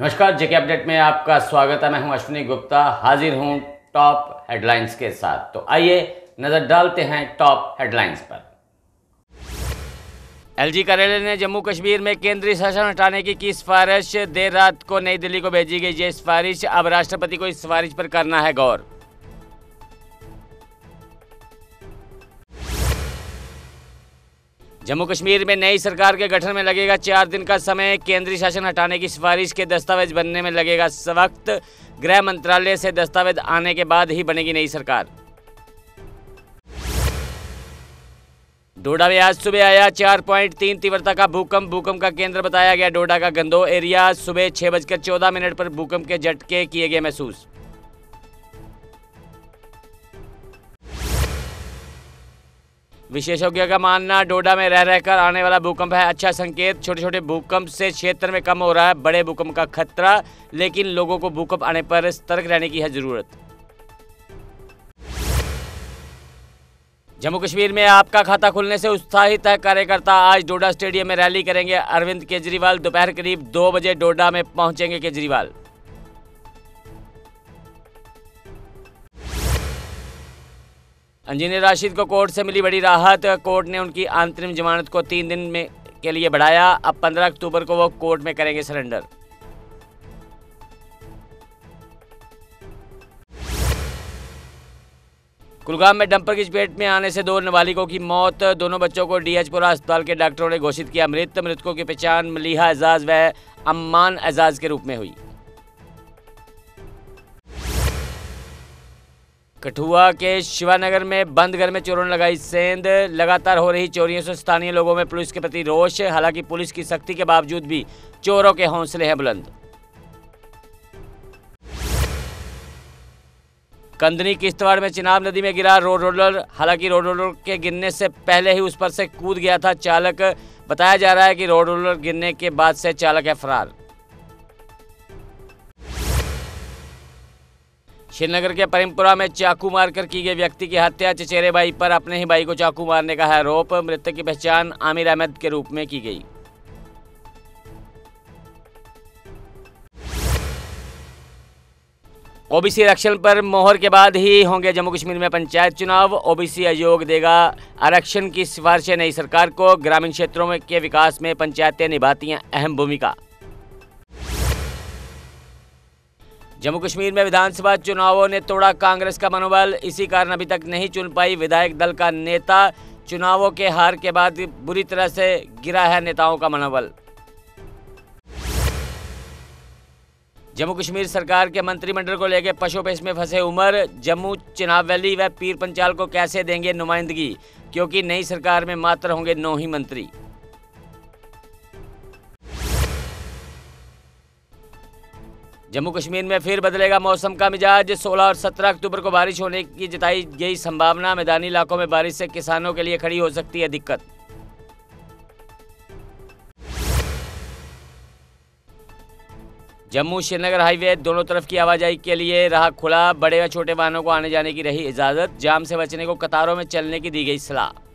नमस्कार, जेके अपडेट में आपका स्वागत है। मैं हूँ अश्विनी गुप्ता, हाजिर हूँ टॉप हेडलाइंस के साथ। तो आइए नज़र डालते हैं टॉप हेडलाइंस पर। एलजी कार्यालय ने जम्मू कश्मीर में केंद्रीय शासन हटाने की की सिफारिश? देर रात को नई दिल्ली को भेजी गई ये सिफारिश। अब राष्ट्रपति को इस सिफारिश पर करना है गौर। जम्मू कश्मीर में नई सरकार के गठन में लगेगा चार दिन का समय। केंद्रीय शासन हटाने की सिफारिश के दस्तावेज़ बनने में लगेगा वक्त गृह मंत्रालय से दस्तावेज़ आने के बाद ही बनेगी नई सरकार। डोडा में आज सुबह आया चार पॉइंट तीन तीव्रता का भूकंप। भूकंप का केंद्र बताया गया डोडा का गंदो एरिया। सुबह छह बजकर चौदह मिनट पर भूकंप के झटके किए गए महसूस। विशेषज्ञों का मानना, डोडा में रह रहकर आने वाला भूकंप है। अच्छा संकेत छोटे छोटे भूकंप से क्षेत्र में कम हो रहा है, बड़े भूकंप का खतरा, लेकिन लोगों को भूकंप आने पर सतर्क रहने की है ज़रूरत। जम्मू कश्मीर में आपका खाता खुलने से उत्साहित है कार्यकर्ता आज डोडा स्टेडियम में रैली करेंगे। अरविंद केजरीवाल दोपहर करीब दो बजे डोडा में पहुँचेंगे केजरीवाल। इंजीनियर राशिद को कोर्ट से मिली बड़ी राहत। कोर्ट ने उनकी अंतरिम जमानत को तीन दिन में के लिए बढ़ाया। अब 15 अक्टूबर को वो कोर्ट में करेंगे सरेंडर। कुलगाम में डंपर की चपेट में आने से दो नाबालिगों की मौत। दोनों बच्चों को डीएचपुरा अस्पताल के डॉक्टरों ने घोषित किया मृत। मृतकों की पहचान मलिहा एजाज व अम्मान एजाज के रूप में हुई। कठुआ के शिवानगर में बंद घर में चोरों ने लगाई सेंध। लगातार हो रही चोरियों से स्थानीय लोगों में पुलिस के प्रति रोष, हालाँकि पुलिस की सख्ती के बावजूद भी चोरों के हौसले हैं बुलंद। कंदनी किश्तवाड़ में चिनाब नदी में गिरा रोड रोलर, हालाँकि रोड रोलर के गिरने से पहले ही उस पर से कूद गया था चालक। बताया जा रहा है कि रोड रोलर गिरने के बाद से चालक है फरार। श्रीनगर के परिमपुरा में चाकू मारकर की गई व्यक्ति की हत्या चचेरे भाई पर अपने ही भाई को चाकू मारने का है आरोप, मृतक की पहचान आमिर अहमद के रूप में की गई। ओबीसी आरक्षण पर मोहर के बाद ही होंगे जम्मू कश्मीर में पंचायत चुनाव। ओबीसी आयोग देगा आरक्षण की सिफारिशें नई सरकार को। ग्रामीण क्षेत्रों में के विकास में पंचायतें निभाती हैं अहम भूमिका। जम्मू कश्मीर में विधानसभा चुनावों ने तोड़ा कांग्रेस का मनोबल। इसी कारण अभी तक नहीं चुन पाई विधायक दल का नेता। चुनावों के हार के बाद बुरी तरह से गिरा है नेताओं का मनोबल। जम्मू कश्मीर सरकार के मंत्रिमंडल को लेकर पशुपेश में फंसे उमर। जम्मू चिनाब वैली व पीर पंचाल को कैसे देंगे नुमाइंदगी? क्योंकि नई सरकार में मात्र होंगे नौ ही मंत्री। जम्मू कश्मीर में फिर बदलेगा मौसम का मिजाज। 16 और 17 अक्टूबर को बारिश होने की जताई गई संभावना। मैदानी इलाकों में बारिश से किसानों के लिए खड़ी हो सकती है दिक्कत। जम्मू श्रीनगर हाईवे दोनों तरफ़ की आवाजाही के लिए रहा खुला, बड़े व छोटे वाहनों को आने जाने की रही इजाज़त। जाम से बचने को कतारों में चलने की दी गई सलाह।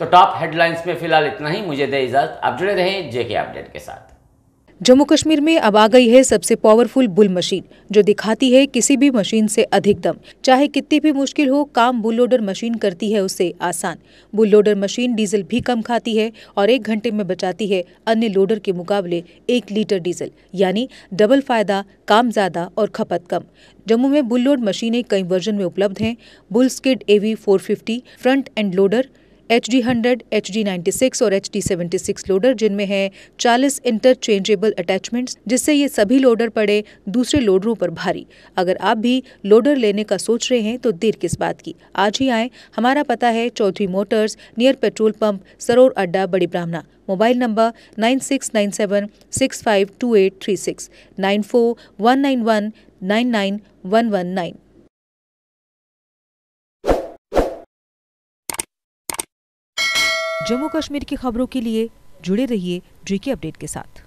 तो टॉप हेडलाइंस में फ़िलहाल इतना ही। मुझे दे इजाज़त। आप जुड़े रहें जेके अपडेट के साथ। जम्मू कश्मीर में अब आ गई है सबसे पावरफुल बुल मशीन जो दिखाती है किसी भी मशीन से अधिक दम चाहे कितनी भी मुश्किल हो, काम बुल लोडर मशीन करती है उससे आसान। बुल लोडर मशीन डीजल भी कम खाती है और एक घंटे में बचाती है अन्य लोडर के मुकाबले एक लीटर डीजल यानी डबल फ़ायदा, काम ज़्यादा और खपत कम। जम्मू में बुल लोड मशीनें कई वर्जन में उपलब्ध हैं। Bull skid AV 450 front end loader H D hundred H D ninety six और H D seventy six loader जिनमें है चालीस इंटरचेंजेबल अटैचमेंट्स जिससे ये सभी लोडर पड़े दूसरे लोडरों पर भारी। अगर आप भी लोडर लेने का सोच रहे हैं तो देर किस बात की? आज ही आए। हमारा पता है Chaudhary motors, near petrol pump Saror अड्डा, Bari Brahmana. Mobile number nine six nine seven six five two eight three six, nine four one nine one nine nine one one nine. Jammu Kashmir की खबरों के लिए जुड़े रहिए GK update के साथ।